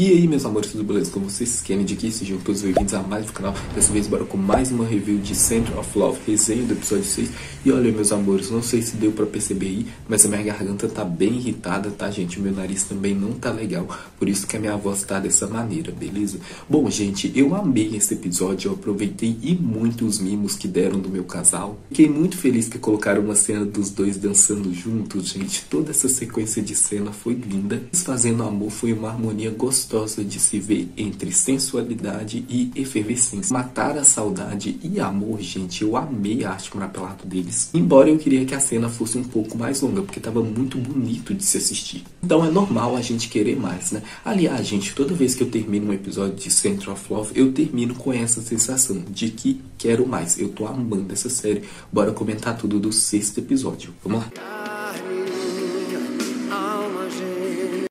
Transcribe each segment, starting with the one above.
E aí meus amores, tudo beleza com vocês? Kennedy aqui, sejam todos bem-vindos a mais um canal Dessa vez bora com mais uma review de Center of Love, resenha do episódio 6 E olha meus amores, não sei se deu pra perceber aí Mas a minha garganta tá bem irritada, tá gente? O meu nariz também não tá legal Por isso que a minha voz tá dessa maneira, beleza? Bom gente, eu amei esse episódio Eu aproveitei e muito os mimos que deram do meu casal Fiquei muito feliz que colocaram uma cena dos dois dançando juntos, gente Toda essa sequência de cena foi linda Fazendo amor foi uma harmonia gostosa gostosa de se ver entre sensualidade e efervescência. Matar a saudade e amor, gente, eu amei a arte marapelato deles. Embora eu queria que a cena fosse um pouco mais longa, porque estava muito bonito de se assistir. Então é normal a gente querer mais, né? Aliás, gente, toda vez que eu termino um episódio de Center of Love, eu termino com essa sensação de que quero mais. Eu tô amando essa série. Bora comentar tudo do sexto episódio. Vamos lá?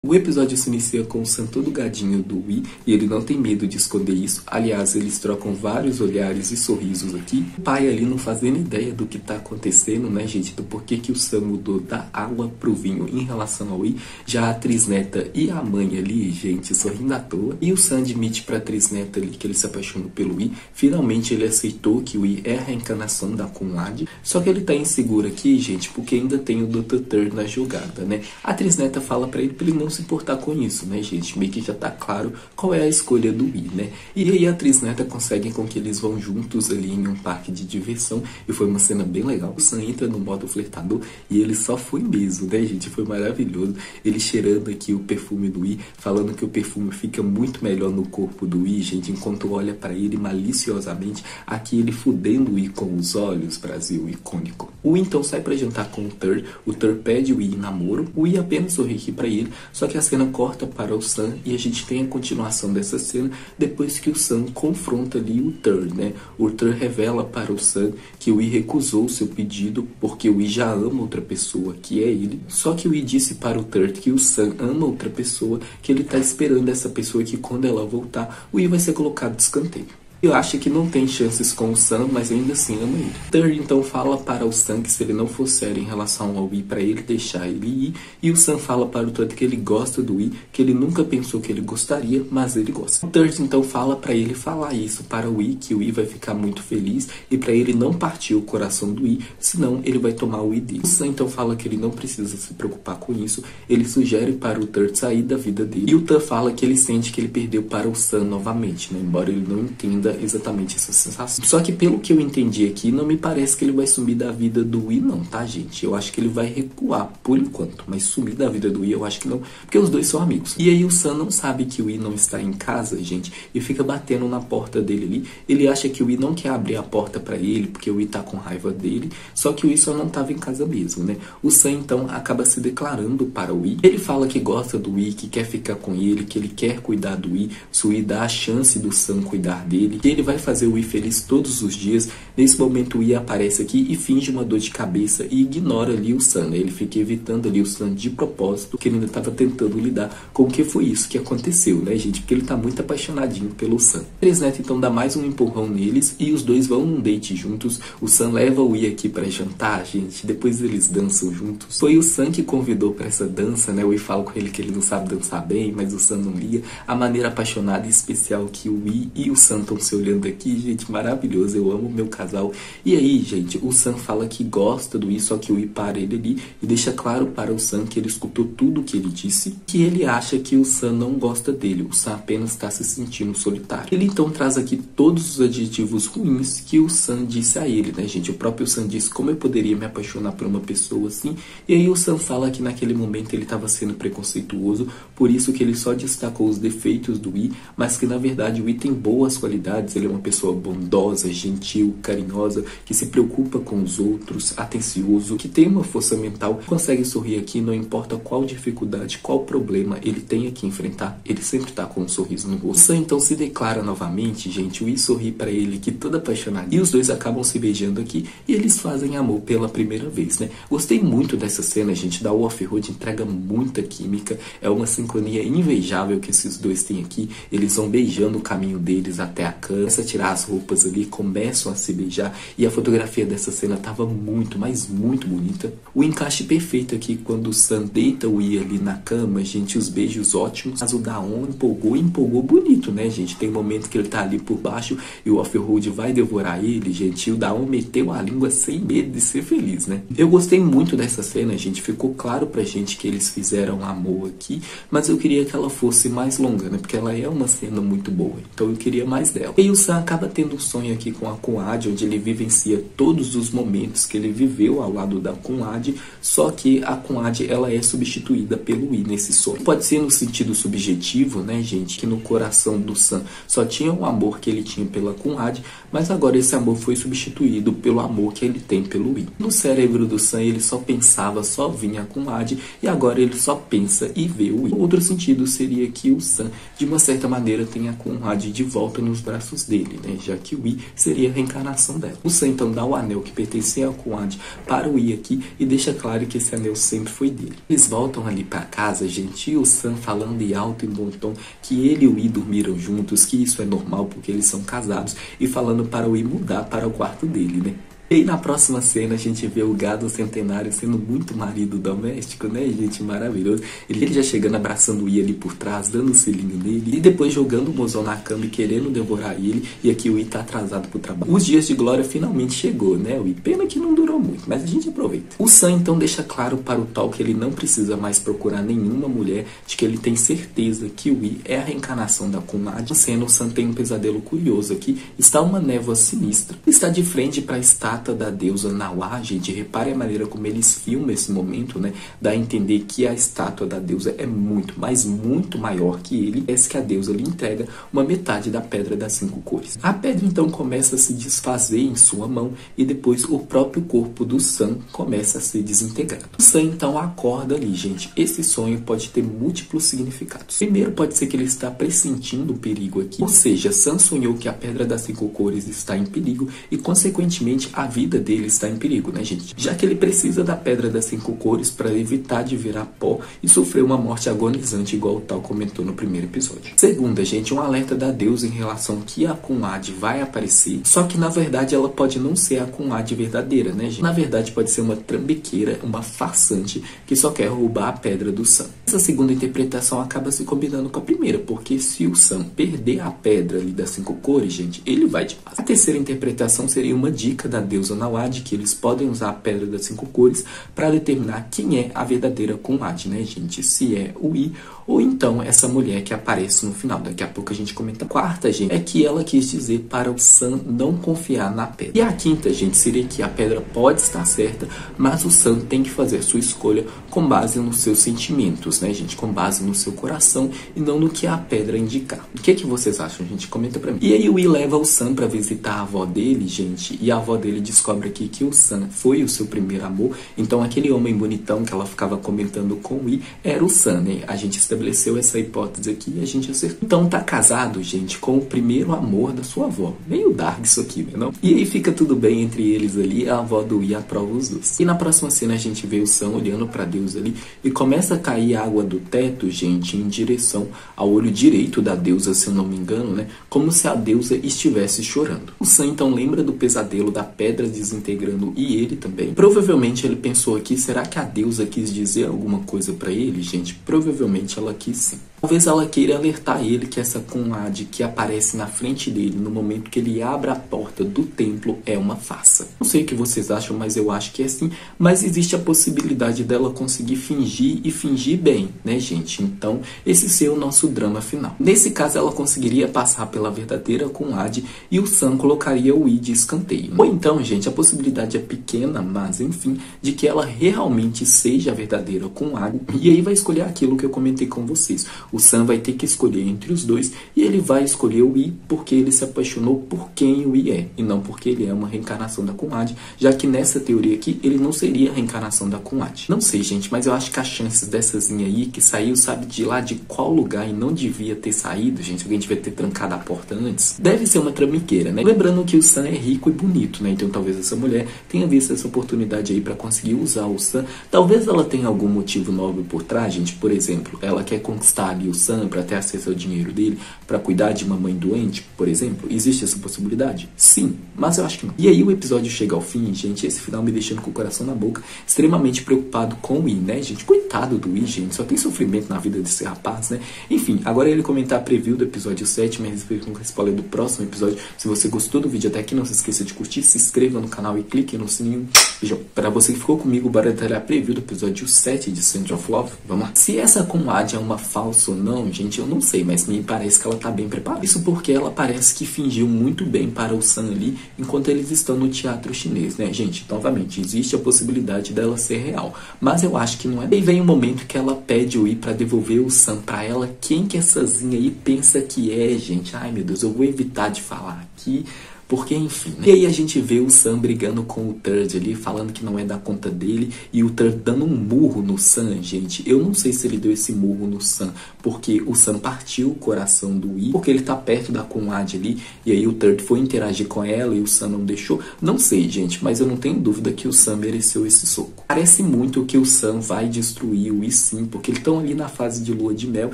O episódio se inicia com o santo do gadinho do Wii e ele não tem medo de esconder isso. Aliás, eles trocam vários olhares e sorrisos aqui. O pai ali não fazendo ideia do que tá acontecendo, né, gente? Do porquê que o Sam mudou da água pro vinho em relação ao Wii. Já a atriz neta e a mãe ali, gente, sorrindo à toa. E o Sam admite pra atriz neta ali que ele se apaixonou pelo Wii. Finalmente ele aceitou que o Wii é a reencarnação da Conrad. Só que ele tá inseguro aqui, gente, porque ainda tem o Dr. Turner na jogada, né? A atriz neta fala para ele pra ele não se importar com isso, né, gente? Meio que já tá claro qual é a escolha do I, né? E aí a atriz neta consegue com que eles vão juntos ali em um parque de diversão e foi uma cena bem legal. O Sam entra no modo flertador e ele só foi mesmo, né, gente? Foi maravilhoso. Ele cheirando aqui o perfume do I, falando que o perfume fica muito melhor no corpo do I, gente, enquanto olha para ele maliciosamente, aqui ele fudendo o I com os olhos, Brasil icônico. O I então sai para jantar com o Tur, o Tur pede o I em namoro, o I apenas sorri aqui para ele, só que a cena corta para o Sam e a gente tem a continuação dessa cena depois que o Sam confronta ali o Tur, né? O Tur revela para o Sam que o I recusou seu pedido porque o I já ama outra pessoa, que é ele. Só que o I disse para o Tur que o Sam ama outra pessoa, que ele está esperando essa pessoa que quando ela voltar, o I vai ser colocado de escanteio. Eu acho que não tem chances com o Sam, mas ainda assim ama ele. Thur então fala para o Sam que se ele não for sério em relação ao Wii para ele deixar ele ir, e o Sam fala para o Todd que ele gosta do Wii, que ele nunca pensou que ele gostaria, mas ele gosta. O Thur então fala para ele falar isso para o Wii, que o Wii vai ficar muito feliz e para ele não partir o coração do Wii, senão ele vai tomar o Wii dele. O Sam então fala que ele não precisa se preocupar com isso, ele sugere para o Thur sair da vida dele. E o Thur fala que ele sente que ele perdeu para o Sam novamente, né? embora ele não entenda exatamente essa sensação. Só que pelo que eu entendi aqui, não me parece que ele vai sumir da vida do Wii não, tá gente? Eu acho que ele vai recuar por enquanto, mas sumir da vida do Wii eu acho que não, porque os dois são amigos. E aí o Sam não sabe que o Wii não está em casa, gente, e fica batendo na porta dele ali. Ele acha que o Wii não quer abrir a porta para ele, porque o Wii tá com raiva dele, só que o Wii só não tava em casa mesmo, né? O Sam então acaba se declarando para o Wii. Ele fala que gosta do Wii, que quer ficar com ele, que ele quer cuidar do Wii, se o Wii dá a chance do Sam cuidar dele, que ele vai fazer o I feliz todos os dias. Nesse momento o I aparece aqui e finge uma dor de cabeça e ignora ali o Sam. Né? Ele fica evitando ali o Sam de propósito, que ele ainda estava tentando lidar com o que foi isso que aconteceu, né, gente? Porque ele tá muito apaixonadinho pelo Sam. Três Neto então dá mais um empurrão neles e os dois vão num date juntos. O Sam leva o I aqui para jantar, gente. Depois eles dançam juntos. Foi o Sam que convidou para essa dança, né? O I fala com ele que ele não sabe dançar bem, mas o Sam não liga. A maneira apaixonada e especial que o I e o Sam estão se olhando aqui, gente, maravilhoso. Eu amo meu casal. E aí, gente, o Sam fala que gosta do I, só que o I para ele ali e deixa claro para o Sam que ele escutou tudo o que ele disse, que ele acha que o Sam não gosta dele. O Sam apenas está se sentindo solitário. Ele então traz aqui todos os adjetivos ruins que o Sam disse a ele, né, gente? O próprio Sam disse como eu poderia me apaixonar por uma pessoa assim. E aí o Sam fala que naquele momento ele estava sendo preconceituoso, por isso que ele só destacou os defeitos do I, mas que na verdade o I tem boas qualidades, ele é uma pessoa bondosa, gentil, carinhosa, que se preocupa com os outros, atencioso, que tem uma força mental, consegue sorrir aqui, não importa qual dificuldade, qual problema ele tenha que enfrentar, ele sempre tá com um sorriso no rosto. Sam então se declara novamente, gente, o I sorri para ele que toda apaixonada. E os dois acabam se beijando aqui e eles fazem amor pela primeira vez, né? Gostei muito dessa cena, gente, da Off-Road entrega muita química, é uma sincronia invejável que esses dois têm aqui. Eles vão beijando o caminho deles até a cama, começa a tirar as roupas ali, começam a se beijar e a fotografia dessa cena tava muito, mas muito bonita. O encaixe perfeito aqui quando o Sam deita o I ali na cama, gente, os beijos ótimos. Mas o Daon empolgou empolgou bonito, né, gente? Tem momento que ele tá ali por baixo e o Off-Road vai devorar ele, gente. E o Daon meteu a língua sem medo de ser feliz, né? Eu gostei muito dessa cena, gente. Ficou claro pra gente que eles fizeram amor aqui, mas eu queria que ela fosse mais longa, né? Porque ela é uma cena muito boa. Então eu queria mais dela. O Sam acaba tendo um sonho aqui com a Kunad, onde ele vivencia todos os momentos que ele viveu ao lado da Kunad, só que a Kunad ela é substituída pelo I nesse sonho. Pode ser no sentido subjetivo, né, gente, que no coração do Sam só tinha o amor que ele tinha pela Kunad, mas agora esse amor foi substituído pelo amor que ele tem pelo I. No cérebro do Sam ele só pensava, só vinha a Kunad e agora ele só pensa e vê o I. Outro sentido seria que o Sam, de uma certa maneira, tem a Kunad de volta nos braços dele, né, já que o I seria a reencarnação dela. O Sam então dá o anel que pertencia a Kunad para o I aqui e deixa claro que esse anel sempre foi dele. Eles voltam ali para casa, gente, e o Sam falando em alto e bom tom que ele e o I dormiram juntos, que isso é normal porque eles são casados, e falando para o I mudar para o quarto dele, né? E na próxima cena a gente vê o gado centenário sendo muito marido doméstico, né, gente? Maravilhoso. Ele já chegando abraçando o I ali por trás, dando o um selinho nele. E depois jogando o mozão na cama e querendo devorar ele. E aqui o I tá atrasado pro trabalho. Os dias de glória finalmente chegou, né? O I. Pena que não durou muito, mas a gente aproveita. O Sam então deixa claro para o Tal que ele não precisa mais procurar nenhuma mulher, de que ele tem certeza que o I é a reencarnação da Kunad. Sendo o Sam tem um pesadelo curioso aqui. Está uma névoa sinistra. Está de frente para estar da deusa Nauá, gente, repare a maneira como eles filmam esse momento, né? Dá a entender que a estátua da deusa é muito, mas muito maior que ele. É que a deusa lhe entrega uma metade da pedra das cinco cores. A pedra então começa a se desfazer em sua mão e depois o próprio corpo do Sam começa a ser desintegrado. O Sam então acorda ali, gente. Esse sonho pode ter múltiplos significados. Primeiro, pode ser que ele está pressentindo o perigo aqui, ou seja, Sam sonhou que a pedra das cinco cores está em perigo e, consequentemente, a vida dele está em perigo, né, gente? Já que ele precisa da pedra das cinco cores para evitar de virar pó e sofrer uma morte agonizante, igual o tal comentou no primeiro episódio. Segunda, gente, um alerta da Deus em relação que a Kunad vai aparecer, só que na verdade ela pode não ser a Kunad verdadeira, né, gente? Na verdade pode ser uma trambiqueira, uma farsante que só quer roubar a pedra do Sam. Essa segunda interpretação acaba se combinando com a primeira, porque se o Sam perder a pedra ali das cinco cores, gente, ele vai de paz. A terceira interpretação seria uma dica da Deus deusa Nawad que eles podem usar a pedra das cinco cores para determinar quem é a verdadeira Kunad, né, gente? Se é o I ou então essa mulher que aparece no final. Daqui a pouco a gente comenta. A quarta, gente, é que ela quis dizer para o Sam não confiar na pedra. E a quinta, gente, seria que a pedra pode estar certa, mas o Sam tem que fazer sua escolha com base nos seus sentimentos, né, gente? Com base no seu coração e não no que a pedra indicar. O que é que vocês acham, gente? Comenta pra mim. E aí o I leva o Sam para visitar a avó dele, gente, e a avó dele descobre aqui que o Sam foi o seu primeiro amor. Então aquele homem bonitão que ela ficava comentando com o I era o Sam, né? A gente estabeleceu essa hipótese aqui e a gente acertou. Então tá casado, gente, com o primeiro amor da sua avó. Meio dark isso aqui, né? Não? E aí fica tudo bem entre eles ali, a avó do I aprova os dois. E na próxima cena a gente vê o Sam olhando para Deus ali e começa a cair água do teto, gente, em direção ao olho direito da deusa, se eu não me engano, né? Como se a deusa estivesse chorando. O Sam então lembra do pesadelo da pedra desintegrando e ele também. Provavelmente ele pensou aqui, será que a deusa quis dizer alguma coisa para ele, gente? Provavelmente ela quis sim. Talvez ela queira alertar ele que essa Kunad que aparece na frente dele no momento que ele abre a porta do templo é uma farsa. Não sei o que vocês acham, mas eu acho que é assim. Mas existe a possibilidade dela conseguir fingir e fingir bem, né, gente? Então, esse ser o nosso drama final. Nesse caso, ela conseguiria passar pela verdadeira Kunad e o Sam colocaria o I de escanteio. Ou então, gente, a possibilidade é pequena, mas enfim, de que ela realmente seja a verdadeira Kunad. E aí vai escolher aquilo que eu comentei com vocês o Sam vai ter que escolher entre os dois e ele vai escolher o I porque ele se apaixonou por quem o I é e não porque ele é uma reencarnação da Kunad, já que nessa teoria aqui ele não seria a reencarnação da Kunad. Não sei, gente, mas eu acho que as chances dessazinha aí que saiu, sabe de lá de qual lugar e não devia ter saído, gente, alguém devia ter trancado a porta antes, deve ser uma tramiqueira, né? Lembrando que o Sam é rico e bonito, né? Então talvez essa mulher tenha visto essa oportunidade aí para conseguir usar o Sam. Talvez ela tenha algum motivo nobre por trás, gente. Por exemplo, ela quer conquistar o Sam para ter acesso ao dinheiro dele, para cuidar de uma mãe doente, por exemplo? Existe essa possibilidade? Sim, mas eu acho que não. E aí o episódio chega ao fim, gente, esse final me deixando com o coração na boca, extremamente preocupado com o I, né, gente? Coitado do I, gente, só tem sofrimento na vida desse rapaz, né? Enfim, agora ele comentar a preview do episódio 7, mas respeito com spoiler do próximo episódio. Se você gostou do vídeo até aqui, não se esqueça de curtir, se inscreva no canal e clique no sininho. Beijão. Para você que ficou comigo, bora detalhar a preview do episódio 7 de Center of Love. Vamos lá. Se essa Conrad é uma falsa ou não, gente, eu não sei, mas me parece que ela tá bem preparada. Isso porque ela parece que fingiu muito bem para o Sam ali enquanto eles estão no teatro chinês, né, gente? Novamente, existe a possibilidade dela ser real, mas eu acho que não é. E vem o um momento que ela pede o I para devolver o Sam para ela. Quem queessazinha aí pensa que é, gente? Ai, meu Deus, eu vou evitar de falar aqui porque, enfim, né? E aí a gente vê o Sam brigando com o Third ali, falando que não é da conta dele, e o Third dando um murro no Sam, gente. Eu não sei se ele deu esse murro no Sam, porque o Sam partiu o coração do I, porque ele tá perto da Conrad ali, e aí o Third foi interagir com ela e o Sam não deixou. Não sei, gente, mas eu não tenho dúvida que o Sam mereceu esse soco. Parece muito que o Sam vai destruir o I sim, porque eles estão ali na fase de lua de mel,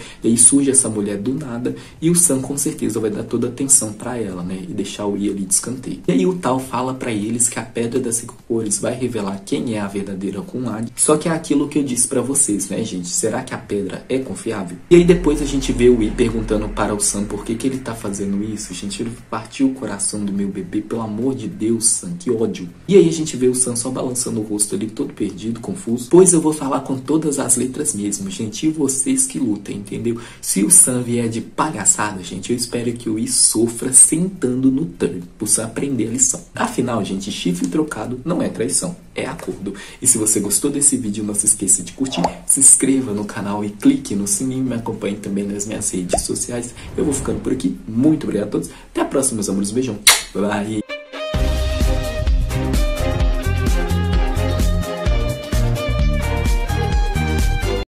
e aí surge essa mulher do nada, e o Sam com certeza vai dar toda a atenção para ela, né? E deixar o I ali de escanteio. E aí o tal fala para eles que a pedra das cinco cores vai revelar quem é a verdadeira Kunlad. Só que é aquilo que eu disse para vocês, né, gente? Será que a pedra é confiável? E aí depois a gente vê o I perguntando para o Sam por que, que ele tá fazendo isso. Gente, ele partiu o coração do meu bebê, pelo amor de Deus, Sam, que ódio. E aí a gente vê o Sam só balançando o rosto ali, todo perdido, confuso. Pois eu vou falar com todas as letras mesmo, gente. E vocês que lutem, entendeu? Se o Sam vier de palhaçada, gente, eu espero que o I sofra sentando no turn precisa aprender a lição. Afinal, gente, chifre trocado não é traição, é acordo. E se você gostou desse vídeo, não se esqueça de curtir, se inscreva no canal e clique no sininho. Me acompanhe também nas minhas redes sociais. Eu vou ficando por aqui. Muito obrigado a todos. Até a próxima, meus amores. Beijão. Bye.